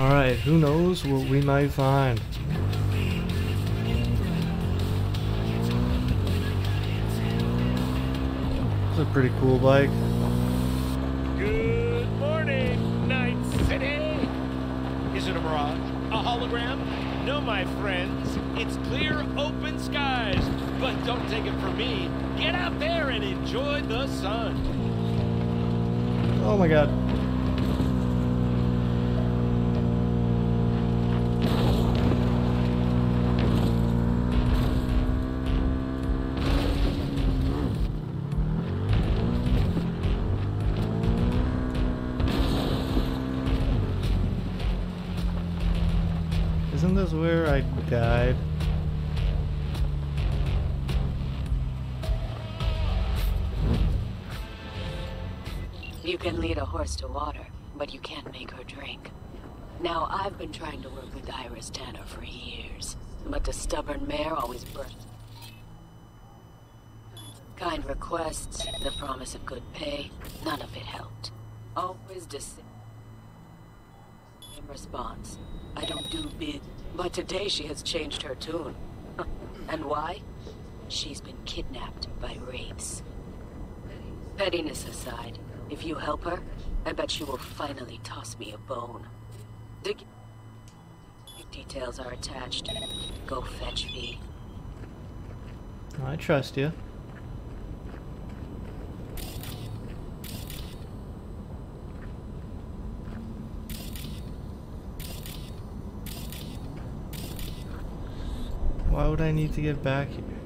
Alright, who knows what we might find. It's a pretty cool bike. Good morning, Night City! Is it a mirage? A hologram? No, my friends. It's clear, open skies. But don't take it from me. Get out there and enjoy the sun. Oh my god. You can't make her drink. Now, I've been trying to work with Iris Tanner for years, but the stubborn mare always bursts. Kind requests, the promise of good pay, none of it helped. Always the same response. I don't do bid, but today she has changed her tune. and why? She's been kidnapped by Wraiths. Pettiness aside, if you help her, I bet you will finally toss me a bone. Dig details are attached. Go fetch me. I trust you. Why would I need to get back here?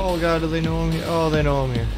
Oh god, do they know I'm here? Oh, they know I'm here.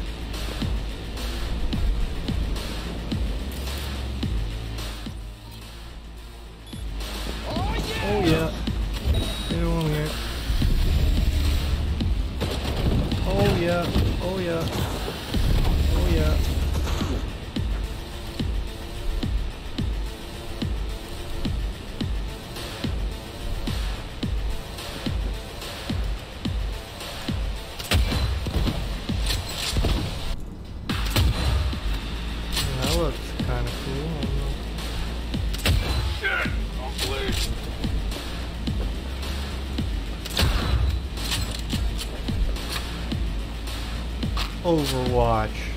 Overwatch.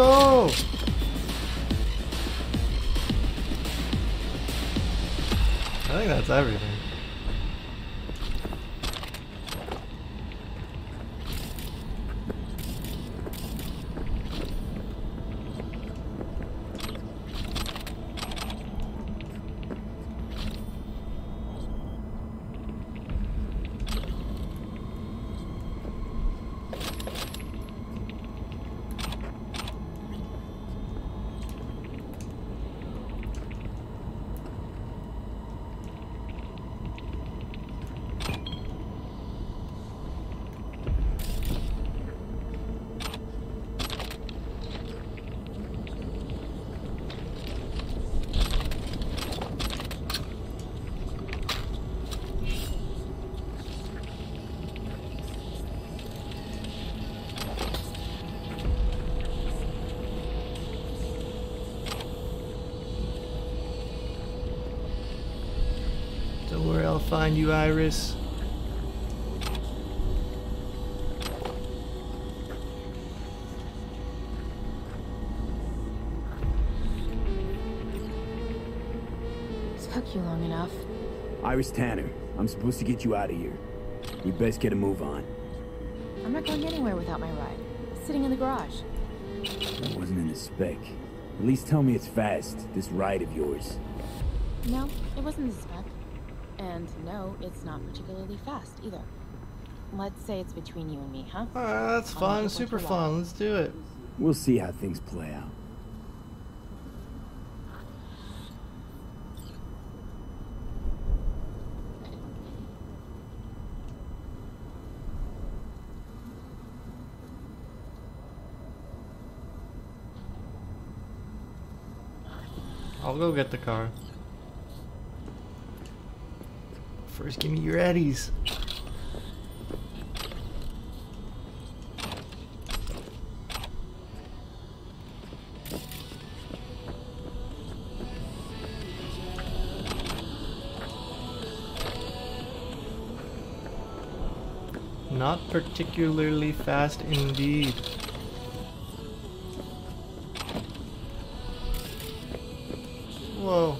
Go! I think that's everything. Find you, Iris. Took you long enough. Iris Tanner, I'm supposed to get you out of here. We best get a move on. I'm not going anywhere without my ride. Sitting in the garage. That wasn't in the spec. At least tell me it's fast, this ride of yours. No, it wasn't the spec. And no, it's not particularly fast either. Let's say it's between you and me, huh? Ah, that's I'll fun, super worth your fun. Let's do it. We'll see how things play out. I'll go get the car. First, give me your eddies. Not particularly fast indeed. Whoa.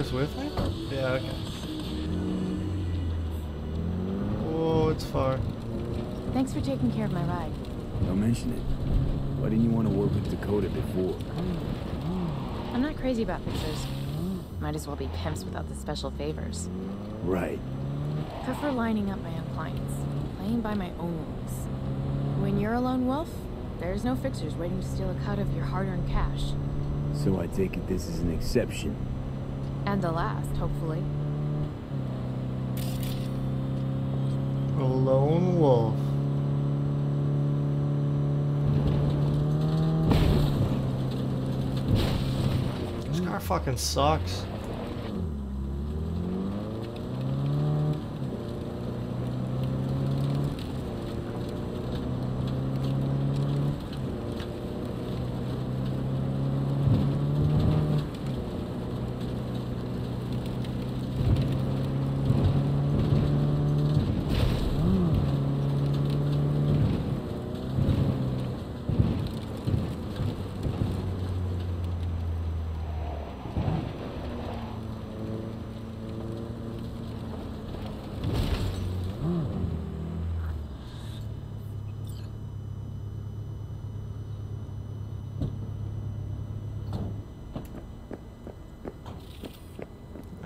Is with me? Yeah, okay. Whoa, it's far. Thanks for taking care of my ride. Don't mention it. Why didn't you want to work with Dakota before? I'm not crazy about fixers. Might as well be pimps without the special favors. Right. Prefer lining up my own clients, playing by my own rules. When you're a lone wolf, there's no fixers waiting to steal a cut of your hard-earned cash. So I take it this is an exception. And the last, hopefully. A lone wolf. This car fucking sucks.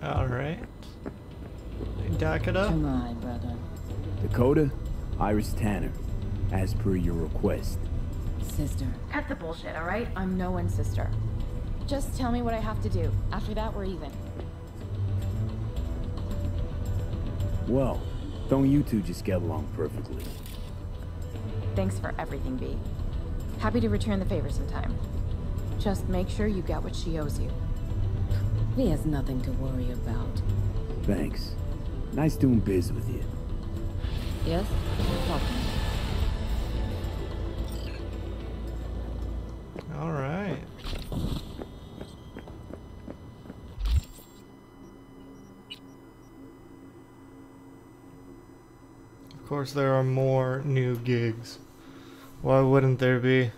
Alright. Dakota? Come on, brother. Dakota, Iris Tanner, as per your request. Sister. Cut the bullshit, alright? I'm no one's sister. Just tell me what I have to do. After that, we're even. Well, don't you two just get along perfectly? Thanks for everything, V. Happy to return the favor sometime. Just make sure you get what she owes you. He has nothing to worry about. Thanks. Nice doing biz with you. Yes? Talk to me. Alright. Of course, there are more new gigs. Why wouldn't there be?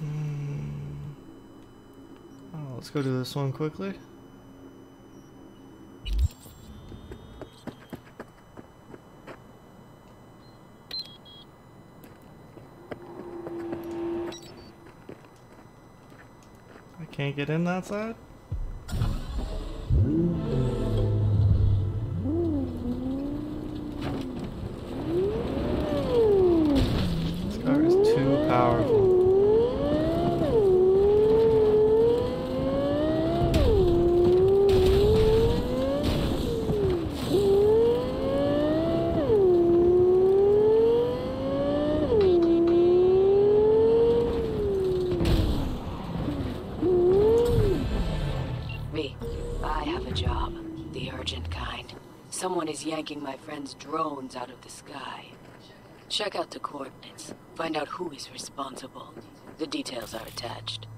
Hmm. Oh, let's go do this one quickly. I can't get in that side? Yanking my friend's drones out of the sky. Check out the coordinates. Find out who is responsible. The details are attached.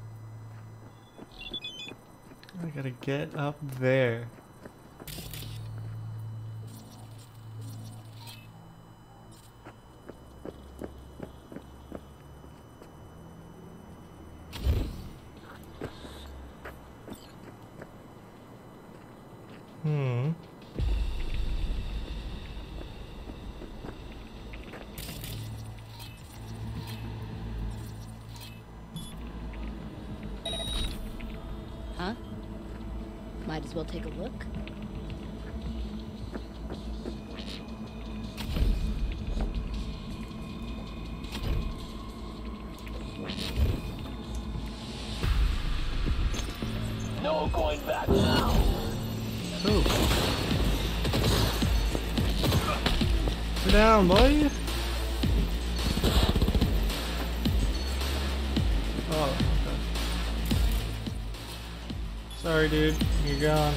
I gotta get up there. Hmm. Huh? Might as well take a look. No going back now. Ooh. Sit down, boy. Oh, okay. Sorry, dude. Gone.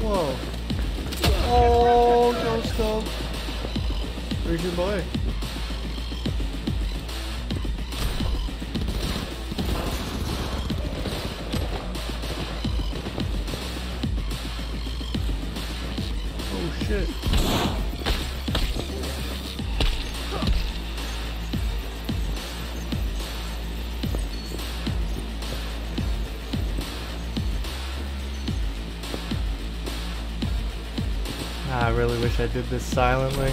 Whoa. Oh, ghost dog. Where's your boy? I really wish I did this silently.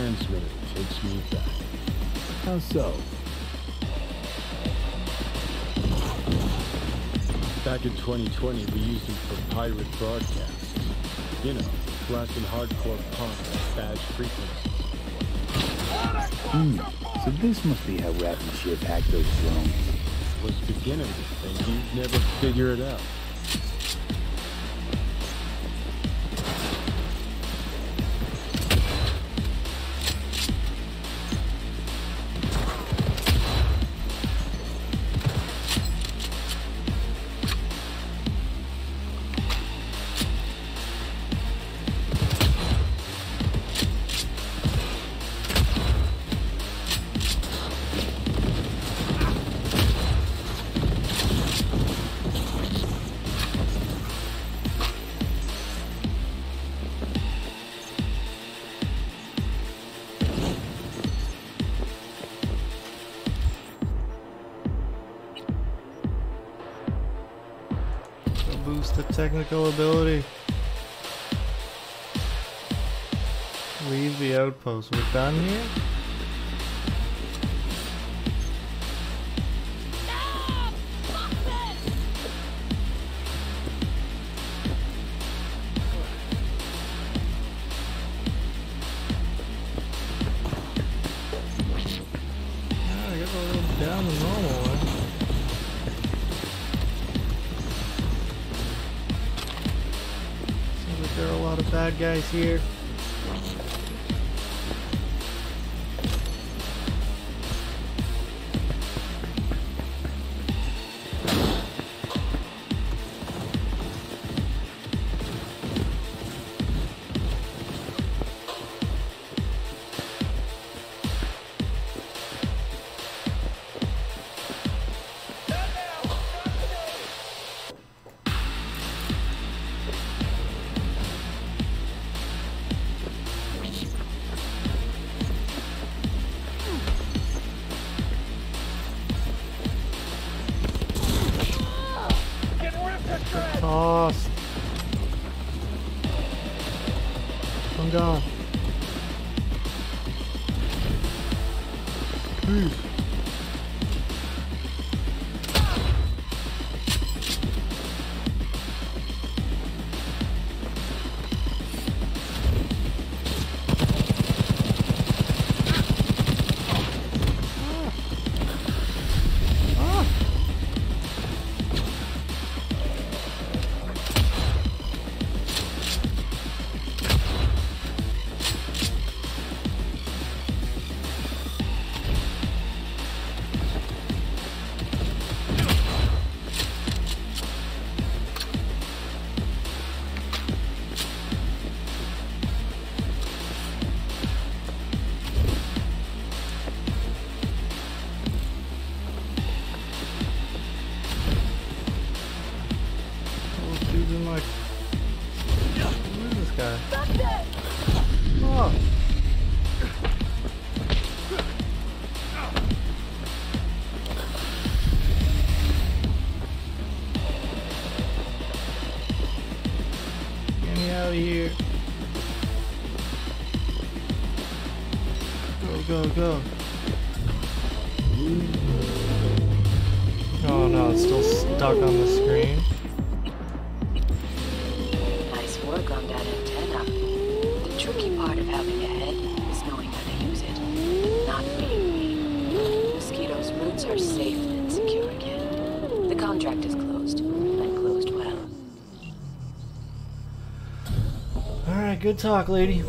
Transmitter takes me back. How so? Back in 2020, we used them for pirate broadcasts. You know, blasting hardcore punk at bad frequencies. Hmm. So this must be how Rat and Shiv hacked those drones. Was beginning to think you'd never figure it out. Boost the technical ability. Leave the outpost. We're done here? Lot of bad guys here. Stuck on the screen. Nice work on that antenna. The tricky part of having a head is knowing how to use it. Not me. Mosquito's roots are safe and secure again. The contract is closed, and closed well. Alright, good talk, lady.